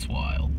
That's wild.